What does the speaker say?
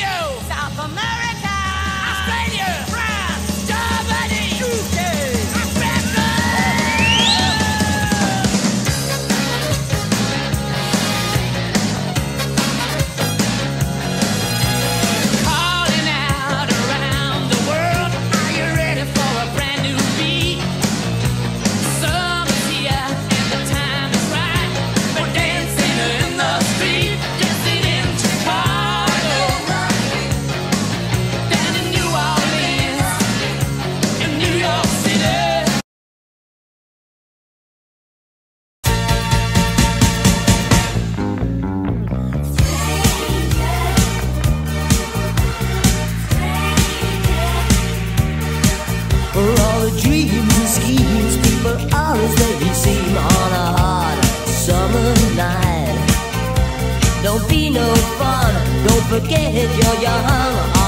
South America! Don't be no fun, don't forget you're young